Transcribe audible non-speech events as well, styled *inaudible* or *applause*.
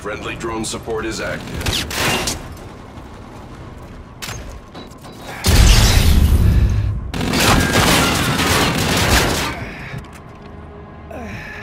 Friendly drone support is active. Ugh. *sighs* *sighs*